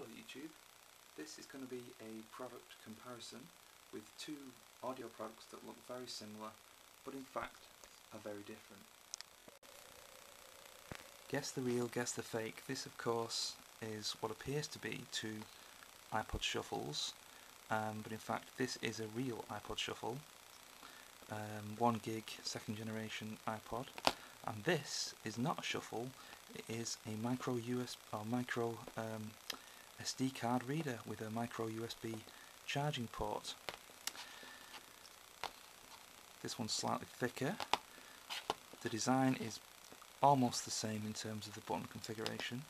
Hello YouTube, this is going to be a product comparison with two audio products that look very similar but in fact are very different. Guess the real, guess the fake. This of course is what appears to be two iPod shuffles um, but in fact this is a real iPod shuffle um, 1 gig second generation iPod and this is not a shuffle it is a micro USB or micro um, SD card reader with a micro USB charging port. This one's slightly thicker. The design is almost the same in terms of the button configuration.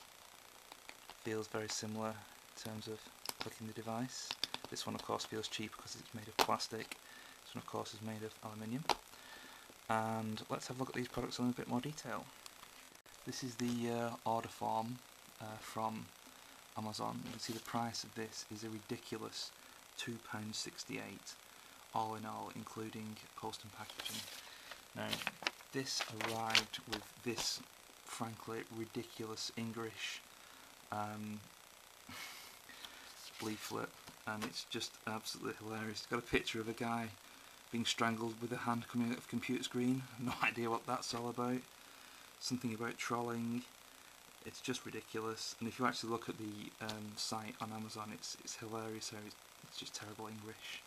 Feels very similar in terms of clicking the device. This one of course feels cheap because it's made of plastic. This one of course is made of aluminium. And let's have a look at these products in a bit more detail. This is the uh, order form uh, from Amazon you can see the price of this is a ridiculous £2.68 all in all including post and packaging now this arrived with this frankly ridiculous English um, leaflet and it's just absolutely hilarious. It's got a picture of a guy being strangled with a hand coming out of a computer screen. No idea what that's all about. Something about trolling. It's just ridiculous. And if you actually look at the um, site on Amazon, it's it's hilarious. It's, it's just terrible English.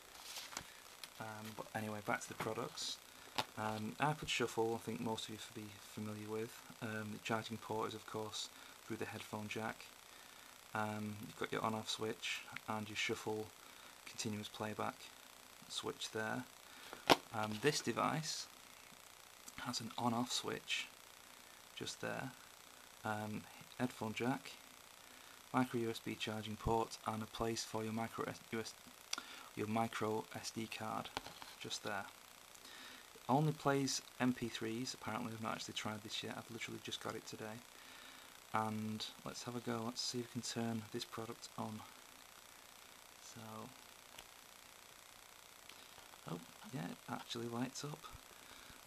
Um, but anyway, back to the products. Um, iPod Shuffle, I think most of you will be familiar with. Um, the charging port is of course through the headphone jack. Um, you've got your on-off switch and your shuffle continuous playback switch there. Um, this device has an on-off switch just there, um, headphone jack, micro USB charging port, and a place for your micro US, your micro SD card just there. It only plays MP3s. Apparently, I've not actually tried this yet. I've literally just got it today and let's have a go let's see if we can turn this product on so oh yeah it actually lights up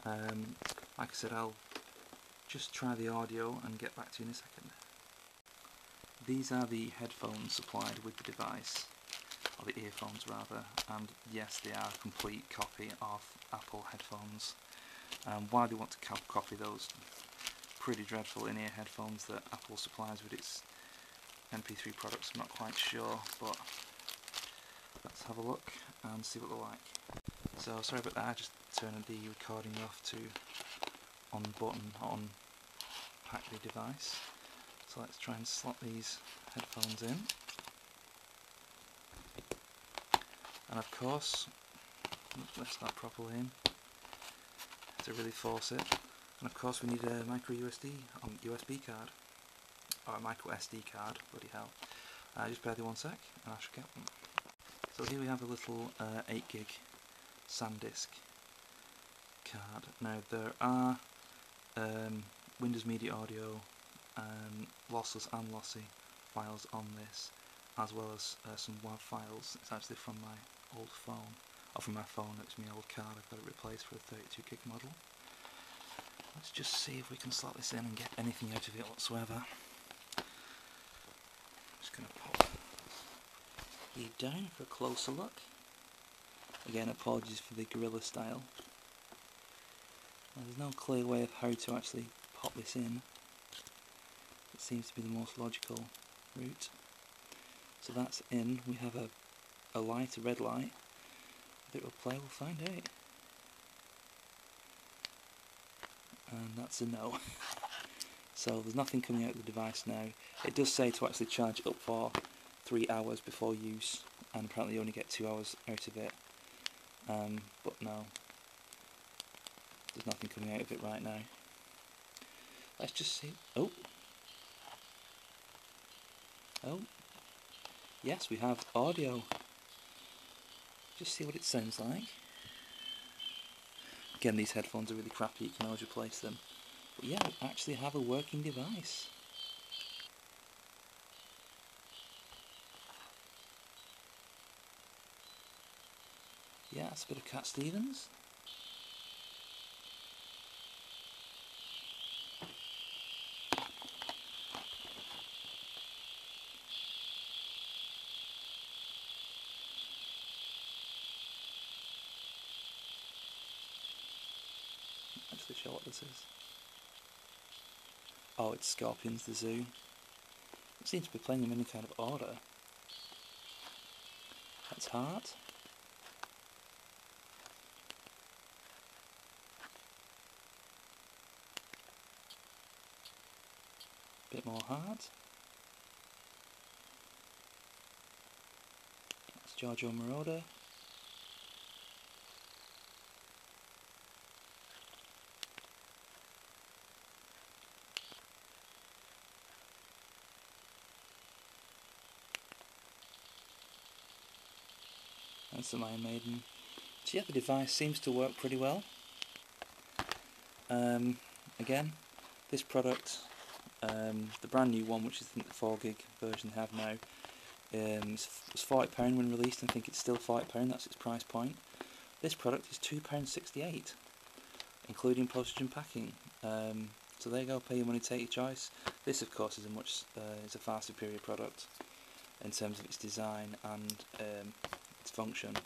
um, like I said I'll just try the audio and get back to you in a second. These are the headphones supplied with the device or the earphones rather and yes they are a complete copy of Apple headphones. Um, why they want to copy those? Pretty dreadful in-ear headphones that Apple supplies with its MP3 products, I'm not quite sure, but let's have a look and see what they're like. So sorry about that, I just turned the recording off to on button on the device. So let's try and slot these headphones in. And of course, let's that properly in to really force it. And of course we need a micro USB um, USB card or a micro SD card, bloody hell. Uh, just bear with one sec and I shall get one. So here we have a little uh, 8 gig SanDisk card. Now there are um, Windows Media Audio um, lossless and lossy files on this as well as uh, some WAV files. It's actually from my old phone, or from my phone, it's my old card, I've got it replaced for a 32 gig model. Let's just see if we can slot this in and get anything out of it whatsoever. Just going to pop you down for a closer look. Again, apologies for the guerrilla style. There's no clear way of how to actually pop this in. It seems to be the most logical route. So that's in. We have a, a light, a red light. Whether it will play, we'll find out. and that's a no. so there's nothing coming out of the device now. It does say to actually charge up for three hours before use, and apparently you only get two hours out of it. Um, but no, there's nothing coming out of it right now. Let's just see. Oh, oh, yes, we have audio. Just see what it sounds like. Again, these headphones are really crappy, you can always replace them. But yeah, I actually have a working device. Yeah, it's a bit of Cat Stevens. Sure what this is. Oh, it's Scorpions the Zoo. It seems to be playing them in any kind of order. That's Heart. Bit more Heart. That's Giorgio Moroder. And the Iron Maiden. So yeah, the device seems to work pretty well. Um, again, this product, um, the brand new one, which is the 4 gig version they have now, um, was £40 when released, I think it's still £40, that's its price point. This product is £2.68, including postage and packing. Um, so there you go, pay your money, take your choice. This, of course, is a much uh, is a far superior product in terms of its design and um, its function.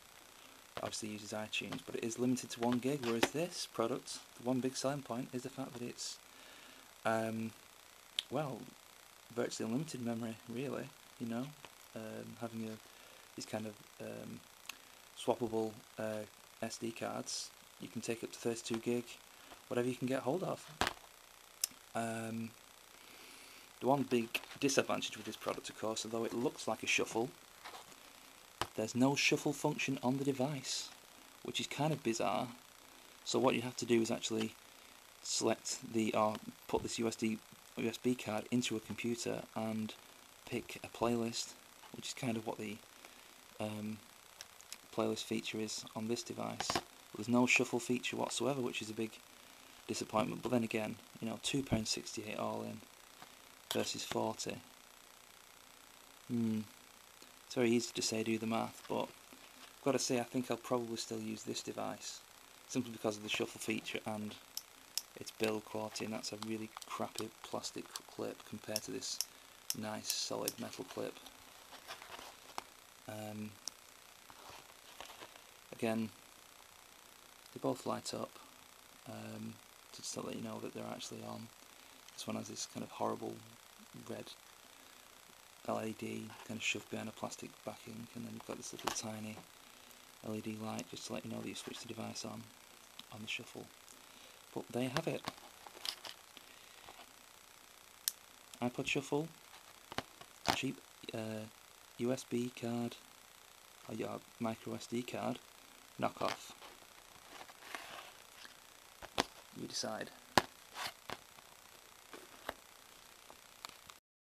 Obviously uses iTunes, but it is limited to one gig. Whereas this product, the one big selling point is the fact that it's, um, well, virtually unlimited memory. Really, you know, um, having a these kind of um, swappable uh, SD cards, you can take up to 32 gig, whatever you can get hold of. Um, the one big disadvantage with this product, of course, although it looks like a shuffle, there's no shuffle function on the device, which is kind of bizarre. So what you have to do is actually select the or put this USD USB card into a computer and pick a playlist, which is kind of what the um, playlist feature is on this device. There's no shuffle feature whatsoever, which is a big disappointment. But then again, you know, two pound sixty-eight all in versus forty. Hmm. It's very easy to say do the math, but I've got to say I think I'll probably still use this device simply because of the shuffle feature and its build quality and that's a really crappy plastic clip compared to this nice solid metal clip. Um, again, they both light up um, just to let you know that they're actually on. This one has this kind of horrible red LED kind of shoved behind a plastic backing and then you've got this little tiny LED light just to let you know that you switch the device on on the shuffle. But there you have it. iPod Shuffle, cheap uh, USB card or your micro SD card knockoff. You decide.